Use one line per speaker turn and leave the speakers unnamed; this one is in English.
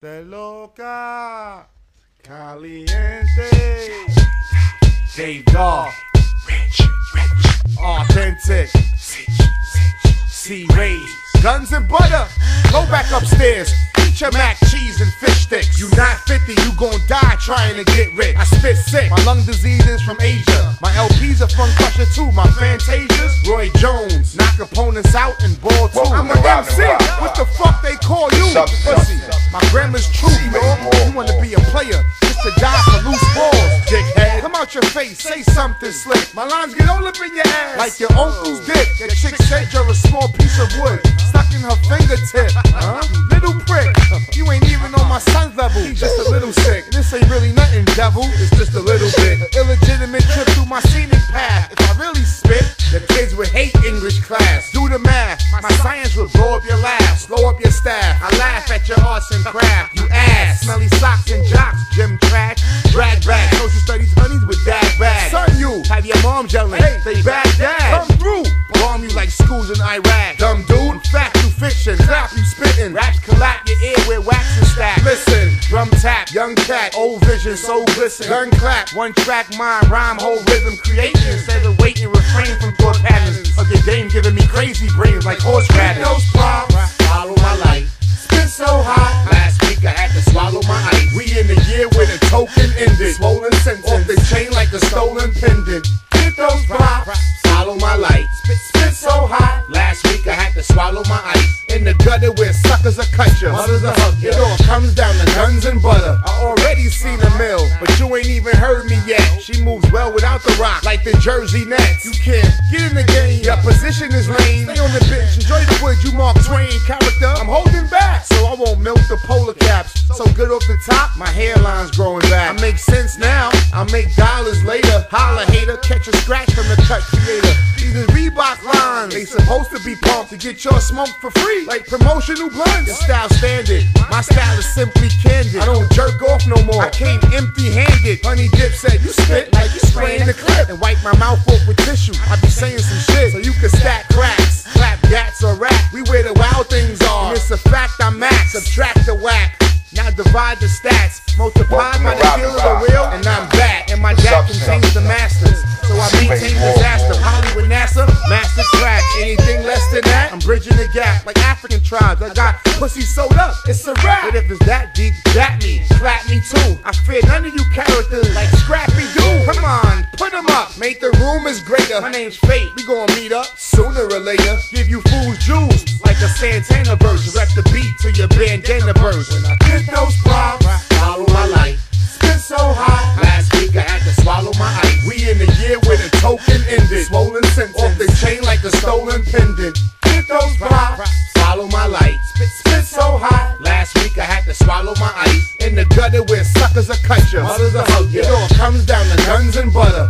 Te loca, caliente. Dave Dog, Rich, rich, authentic. C-Rayz, guns and butter. Go back upstairs. Eat your mac, cheese, and fish sticks. You not 50, you gon' die trying to get rich. I spit sick. My lung disease is from Asia. My LPs are from Crusher too. My Fantasias, Roy Jones. Knock opponents out and ball too. I'm a MC. What the fuck they call you? Pussy. My grandma's true, dog. You wanna be a player just to die for loose balls, dickhead. Come out your face, say something slick. My
lines get all up in your ass. Like your uncle's dick. Your chick said
you're a small piece of wood. Stuck in her fingertip. Huh? Little prick. You ain't even on my son's level. He's just a little sick. This ain't really nothing, devil. It's just a little bit. An illegitimate trip through my scenic path. If I really spit, the kids would hate English class. Do the math. My science will blow up your laugh, laugh at your arts and craft. You ass, smelly socks and jocks, gym trash, drag back. Social studies honeys with dad bags. Son, you have your mom yelling. Hey, they bad dad. Come through. Bomb you like schools in Iraq. Dumb dude, fact you fiction. Clap you spitting. Raps collap your ear where wax is stacked. Listen, drum tap, young cat, old vision, so glisten. Gun clap, one track mind, rhyme, whole rhythm creation. Instead of waiting, refrain from thought patterns of your game giving me crazy brains like horse problems, follow my light. So hot. Last week I had to swallow my ice. We in the year where the token ended. Swollen sentence. Off the chain like a stolen pendant. Get those props. Follow my light. Spit, spit so hot. Last week I had to swallow my ice. In the gutter where suckers are cut ya. Mothers are hug ya. It all comes down to guns and butter. I already seen a mill, but you ain't even heard me yet. She moves well without the rock, like the Jersey Nets. You can't get in the game. Your position is lame. Stay on the bench. Enjoy the wood. You Mark Twain character. I'm holding back, so I won't milk the polar caps. So good off the top, my hairline's growing back. I make sense now. I'll make dollars later. Holla hater, catch a scratch from the cut creator. These Reebok lines. They supposed to be pumped to get your smoke for free, like promotional blunts. Your style standard. My style is simply candid. I don't
jerk off no more. I
came empty-handed. Honey Dip said you spit like you spraying the clip and wipe my mouth off with tissue. I be saying some the whack. Now divide the stats. Multiply to Rock skill of the real, and I'm back. And my dad contains the masters. So I maintain disaster. Hollywood NASA, master crack. Anything less than that, I'm bridging the gap. Like African tribes, I got pussy sewed up. It's a
rap. But
if it's that deep, that me, clap me too. I fear none of you characters like Scrappy Doo. Come on, put. Make the rumors greater. My name's Fate. We gon' meet up sooner or later. Give you fools jewels like a Santana version. Rap the beat to your bandana version. When I get those problems, follow my life. Spit so hot. Last week I had to swallow my ice. We in the year where the token ended. Swollen sentence. Off the chain like a stolen pendant. Get those props, follow my life. Spit so hot. Last week I had to swallow my ice. In the gutter where suckers are cut you. Mothers are hug you. It all comes down to guns and butter.